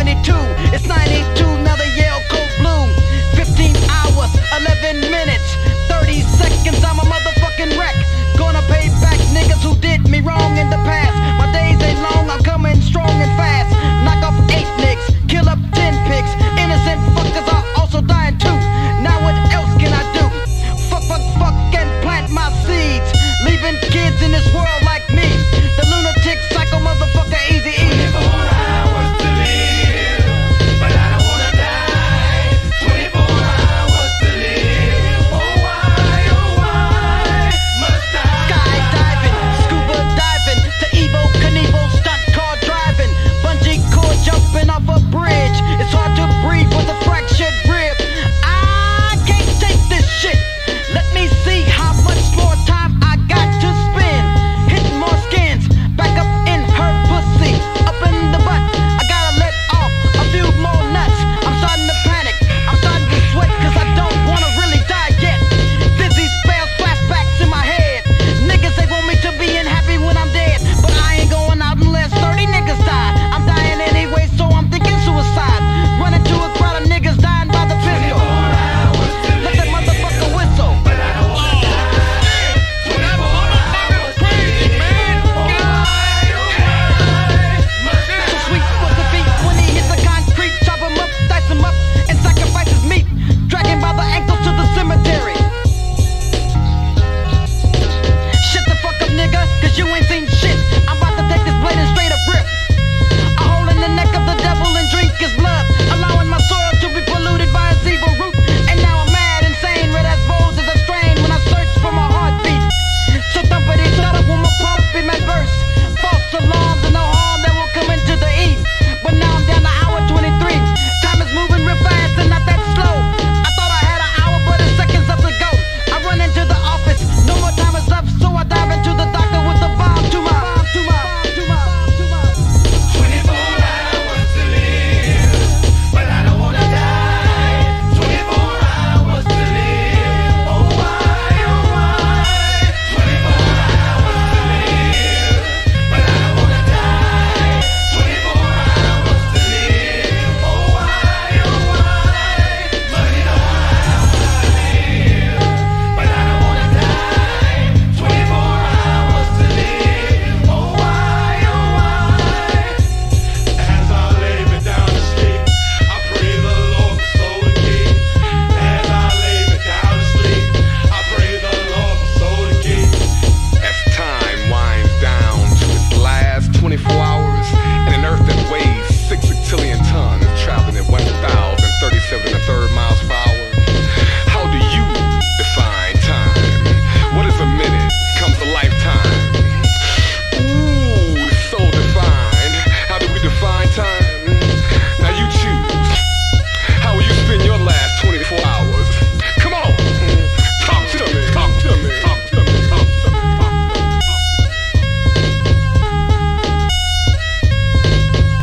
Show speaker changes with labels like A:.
A: 72. It's 92, Now the Yale cold blue. 15 hours, 11 minutes, 30 seconds. I'm a motherfucking wreck. Gonna pay back niggas who did me wrong in the past. My days ain't long, I'm coming strong and fast. Knock off eight nicks, kill up ten pigs. Innocent fuckers are also dying too. Now what else can I do? Fuck, fuck, fuck, and plant my seeds. Leaving kids in this world like me. The lunatic psycho motherfucker